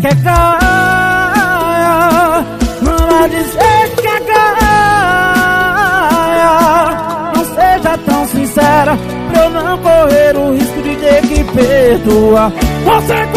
que é gaia Não vai dizer que é gaia Não seja tão sincera Pra eu não correr o risco de ter que perdoar Você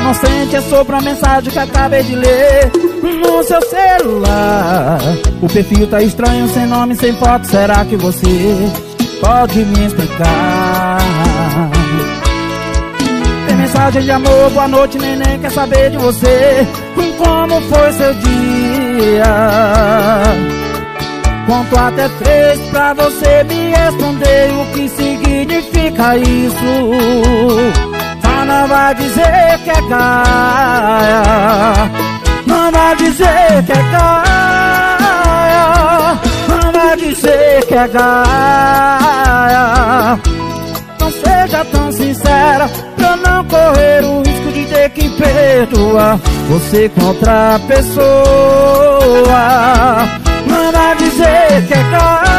inocente é sobre uma mensagem que acabei de ler No seu celular O perfil tá estranho, sem nome, sem foto Será que você pode me explicar? Tem mensagem de amor, boa noite, neném Quer saber de você Como foi seu dia? Conto até três pra você me responder O que significa isso Não vai dizer que é gaia Não vai dizer que é gaia Não vai dizer que é gaia Não seja tão sincera Pra não correr o risco de ter que perdoar Você contra a pessoa. Não vai dizer que é gaia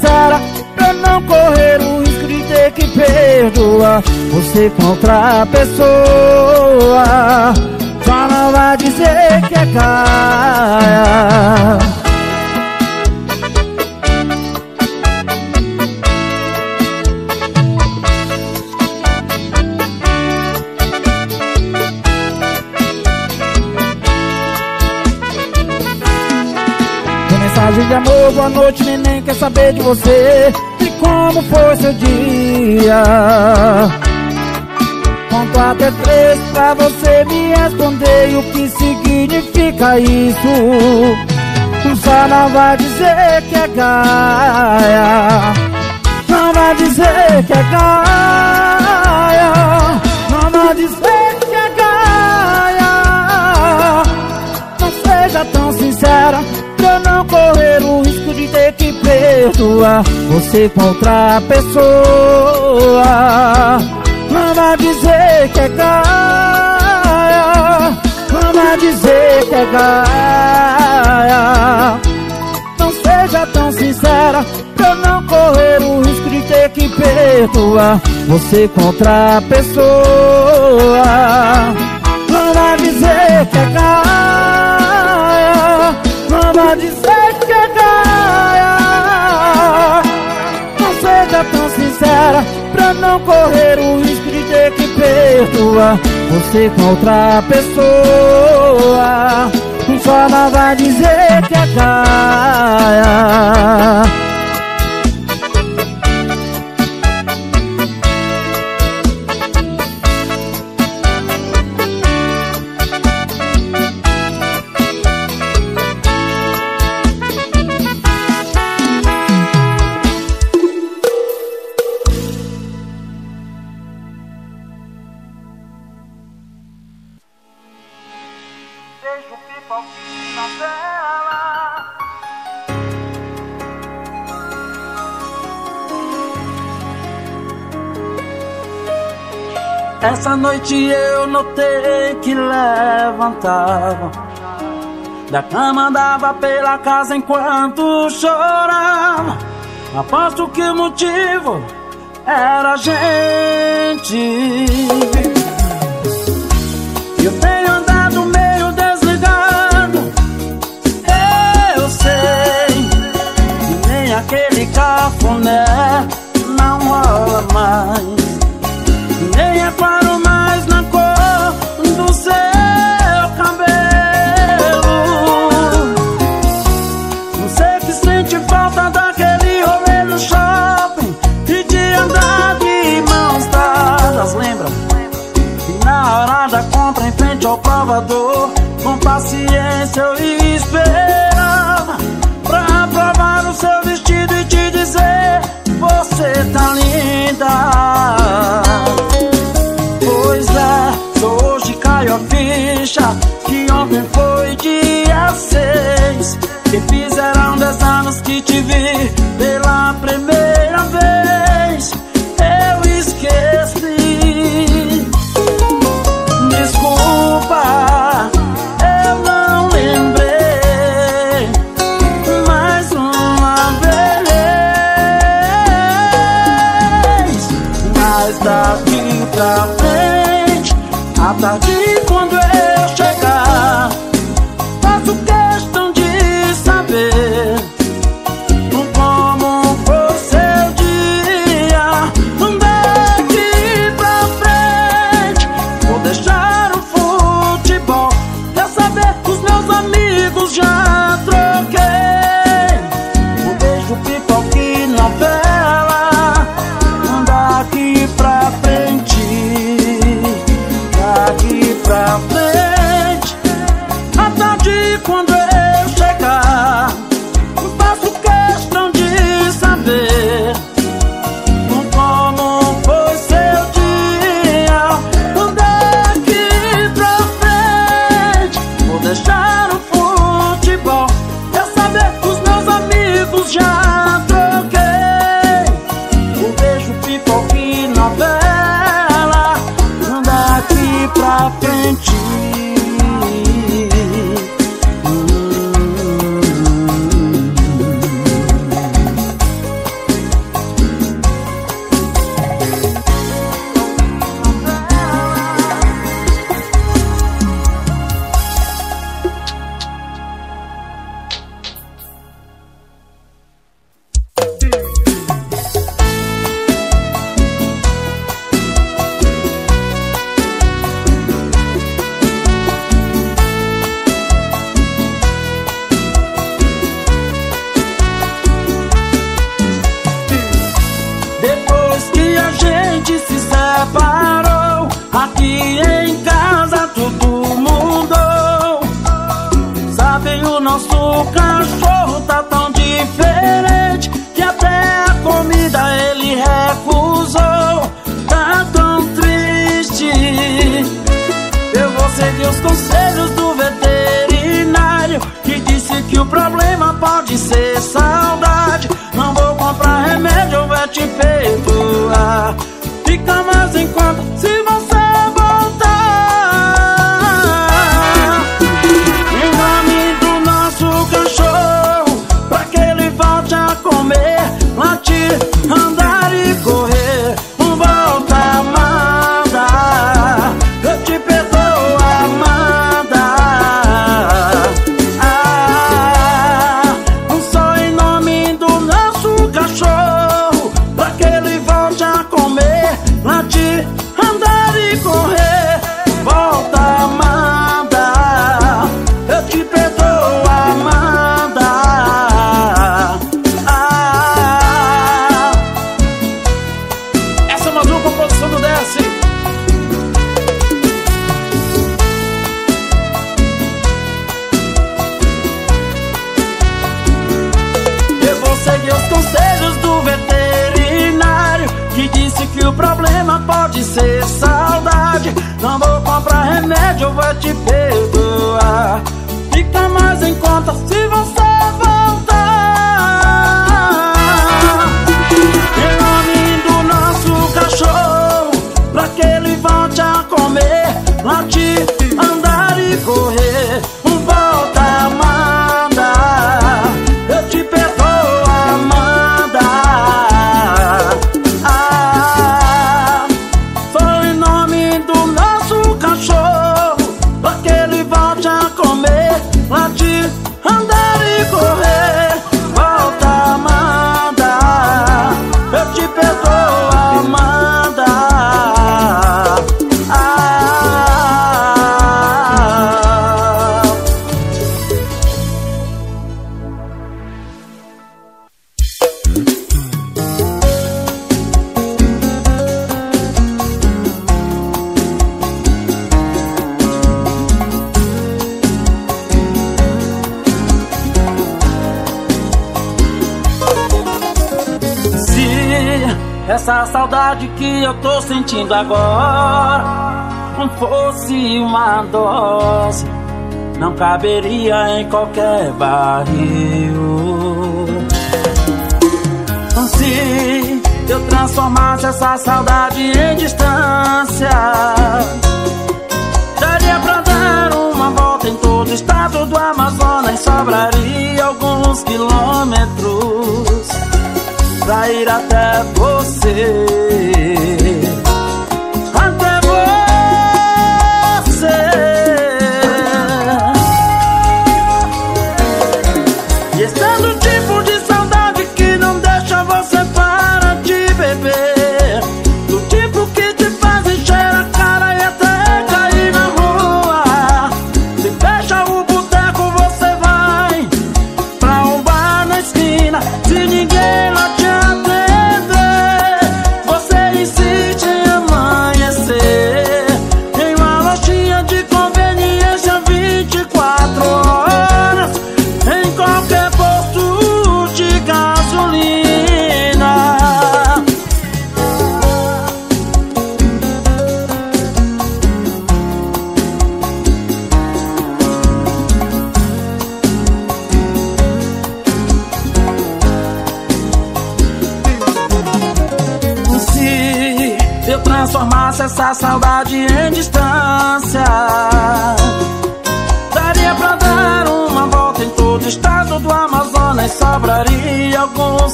sincera Pra não correr o risco de ter que perdoar Você contra a pessoa. Só não vai dizer que é Tem mensagem de amor, boa noite, quer saber de você E como foi seu dia. Conto até três pra você me responder o que significa isso. Só não vai dizer que é gaia. Não vai dizer que é gaia perdoar Você contra a pessoa. Não vai dizer que é gaia Não vai dizer que é gaia Não seja tão sincera Pra não correr o risco de ter que perdoar Você contra a pessoa. Não vai dizer que é gaia Não vai dizer sincera Pra não correr o risco de ter que perdoar Você com outra pessoa. Só não vai dizer que é gaia Essa noite eu notei que levantava. Da cama andava pela casa enquanto chorava. Aposto que o motivo era a gente. Eu tenho andado meio desligado. Eu sei que nem aquele cafuné não rola mais que te vi pela primeira os conselhos do veterinário Que disse que o problema pode ser saudade. Não vou comprar remédio, vai te perdoar. Fica mais enquanto se Essa saudade que eu tô sentindo agora, não fosse uma dose, não caberia em qualquer barril. Então, se eu transformasse essa saudade em distância, daria pra dar uma volta em todo o estado do Amazonas, sobraria alguns quilômetros Sair até você.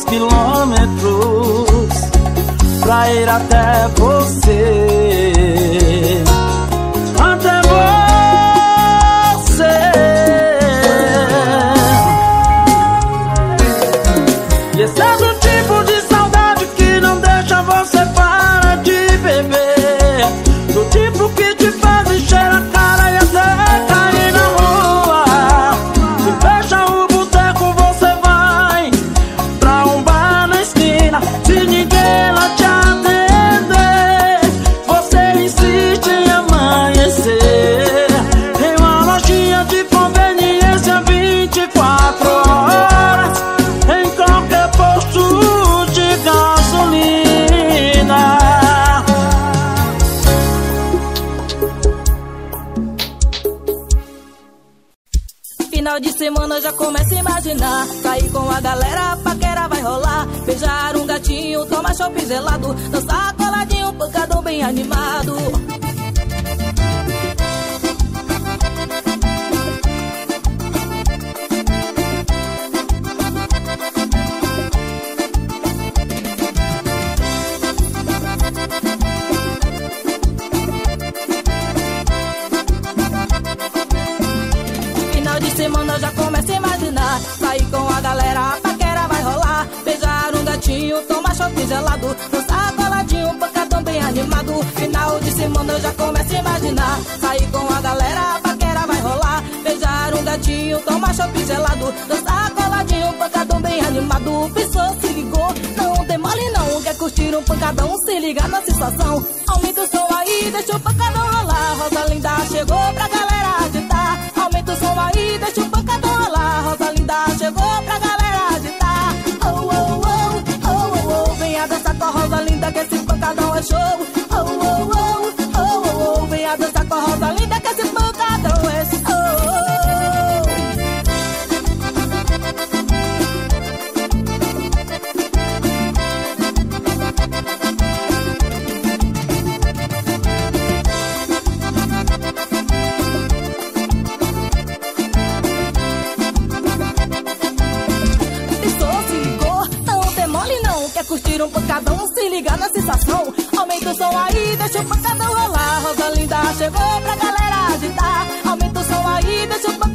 Quilômetros Pra ir até você com a galera, a paquera vai rolar. Beijar um gatinho, tomar chopp gelado Dançar coladinho, pancadão bem animado Semana eu já começo a imaginar Sair com a galera, a paquera vai rolar. Beijar um gatinho, tomar chopp gelado Dançar coladinho, pancadão bem animado. Pensou, se ligou, não demole não. Quer curtir um pancadão, se liga na sensação. Aumenta o som aí, deixa o pancadão rolar. Rosa linda chegou pra galera agitar. Aumenta o som aí, deixa o pancadão rolar. Rosa linda chegou pra galera agitar. Oh, oh, oh, oh, oh, oh. Venha dançar com a Rosa linda que esse pancadão é show pancadão, se liga na sensação. Aumenta o som aí, deixa o pancadão rolar. Rosa linda chegou pra galera agitar. Aumenta o som aí, deixa o pancadão